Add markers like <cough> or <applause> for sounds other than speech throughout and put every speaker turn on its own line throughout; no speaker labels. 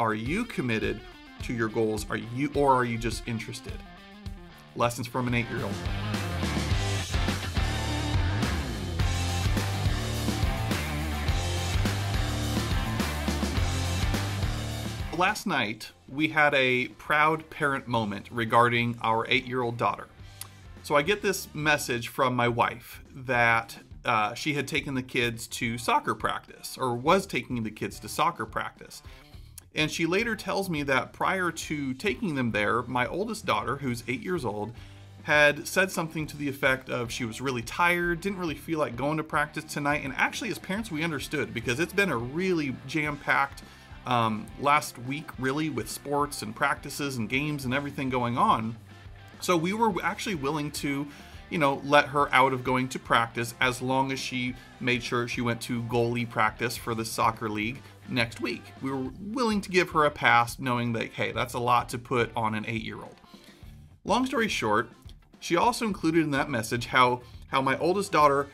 Are you committed to your goals? Are you or are you just interested? Lessons from an 8-year-old. Last night, we had a proud parent moment regarding our eight year old daughter. So I get this message from my wife that uh, she had taken the kids to soccer practice or was taking the kids to soccer practice. And she later tells me that prior to taking them there, my oldest daughter, who's eight years old, had said something to the effect of she was really tired, didn't really feel like going to practice tonight. And actually, as parents, we understood because it's been a really jam packed um, last week, really, with sports and practices and games and everything going on. So we were actually willing to, you know, let her out of going to practice as long as she made sure she went to goalie practice for the soccer league next week. We were willing to give her a pass, knowing that, hey, that's a lot to put on an eight year old. Long story short, she also included in that message how, how my oldest daughter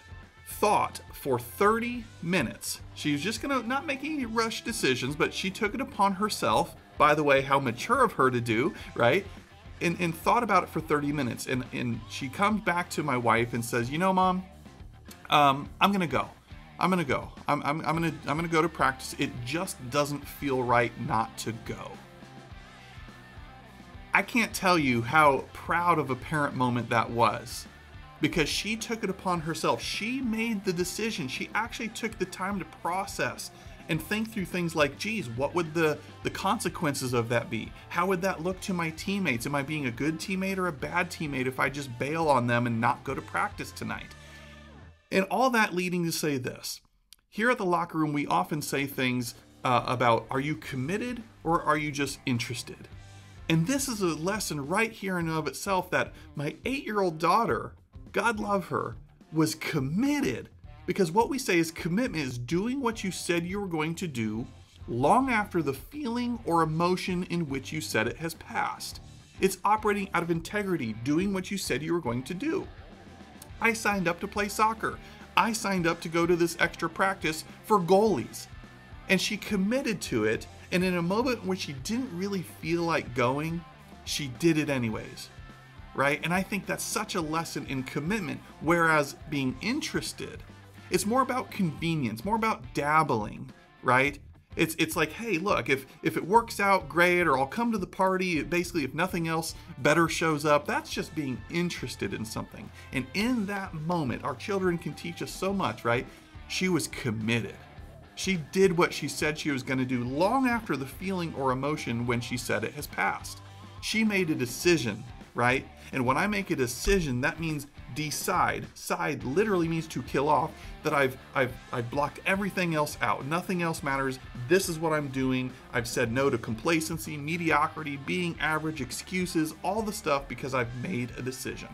thought for 30 minutes. She was just gonna not make any rush decisions, but she took it upon herself. By the way, how mature of her to do, right? And, and thought about it for 30 minutes. And, and she comes back to my wife and says, You know, mom, um, I'm gonna go. I'm gonna go. I'm, I'm, I'm gonna I'm gonna go to practice. It just doesn't feel right not to go. I can't tell you how proud of a parent moment that was because she took it upon herself. She made the decision. She actually took the time to process and think through things like, geez, what would the, the consequences of that be? How would that look to my teammates? Am I being a good teammate or a bad teammate if I just bail on them and not go to practice tonight? And all that leading to say this. Here at the locker room, we often say things uh, about are you committed or are you just interested? And this is a lesson right here and of itself that my eight year old daughter God love her, was committed. Because what we say is commitment is doing what you said you were going to do long after the feeling or emotion in which you said it has passed. It's operating out of integrity, doing what you said you were going to do. I signed up to play soccer. I signed up to go to this extra practice for goalies. And she committed to it, and in a moment when she didn't really feel like going, she did it anyways right? And I think that's such a lesson in commitment. Whereas being interested, it's more about convenience, more about dabbling, right? It's it's like, hey, look, if if it works out, great, or I'll come to the party. Basically, if nothing else better shows up, that's just being interested in something. And in that moment, our children can teach us so much, right? She was committed. She did what she said she was going to do long after the feeling or emotion when she said it has passed. She made a decision right? And when I make a decision, that means decide. Side literally means to kill off. That I've I've I've blocked everything else out. Nothing else matters. This is what I'm doing. I've said no to complacency, mediocrity, being average, excuses, all the stuff because I've made a decision.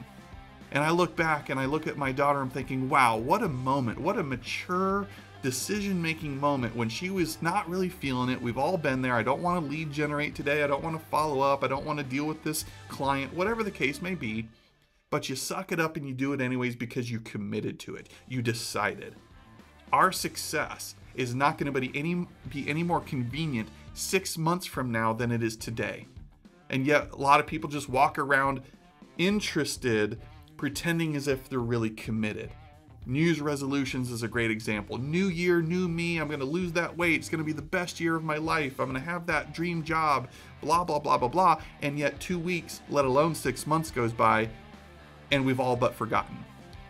And I look back and I look at my daughter, I'm thinking, wow, what a moment, what a mature decision making moment when she was not really feeling it. We've all been there. I don't want to lead generate today. I don't want to follow up. I don't want to deal with this client, whatever the case may be. But you suck it up and you do it anyways because you committed to it. You decided. Our success is not going to be any be any more convenient 6 months from now than it is today. And yet a lot of people just walk around interested pretending as if they're really committed. News resolutions is a great example. New year, new me. I'm going to lose that weight. It's going to be the best year of my life. I'm going to have that dream job. Blah, blah, blah, blah, blah. And yet, two weeks, let alone six months, goes by, and we've all but forgotten.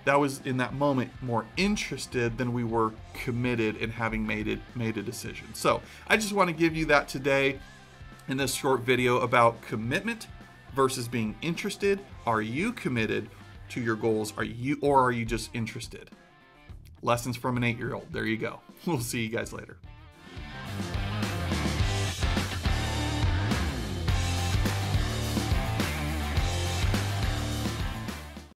That was in that moment more interested than we were committed in having made it made a decision. So I just want to give you that today in this short video about commitment versus being interested. Are you committed to your goals? Are you or are you just interested? Lessons from an 8-year-old. There you go. <laughs> We'll see you guys later.